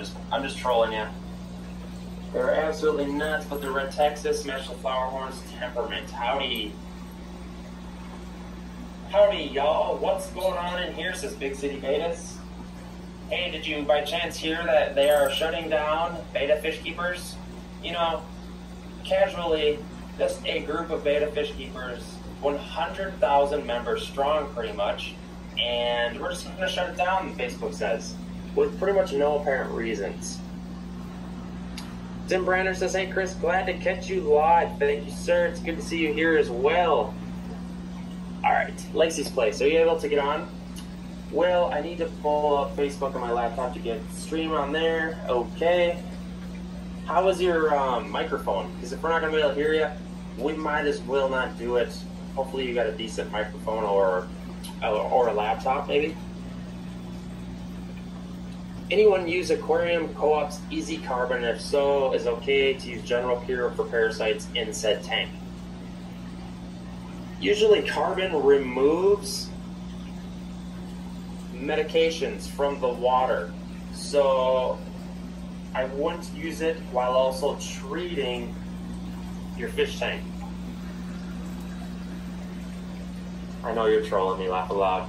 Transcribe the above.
just I'm just trolling you. They're absolutely nuts, but the red Texas the flower horns temperament. Howdy. Howdy, y'all. What's going on in here, says Big City Betas? Hey, did you by chance hear that they are shutting down betta fish keepers? You know, casually, just a group of betta fish keepers, 100,000 members strong pretty much, and we're just going to shut it down, Facebook says, with pretty much no apparent reasons. Tim Brander says, Hey Chris, glad to catch you live. Thank you, sir. It's good to see you here as well. Alright, Lacey's Place. Are you able to get on? Well, I need to pull up Facebook on my laptop to get stream on there. Okay. How is your um, microphone? Because if we're not going to be able to hear you, we might as well not do it. Hopefully, you got a decent microphone or or a laptop, maybe. Anyone use Aquarium Co-op's Easy Carbon? If so, is okay to use General Cure for parasites in said tank. Usually, carbon removes medications from the water, so I wouldn't use it while also treating your fish tank. I know you're trolling me, laugh aloud.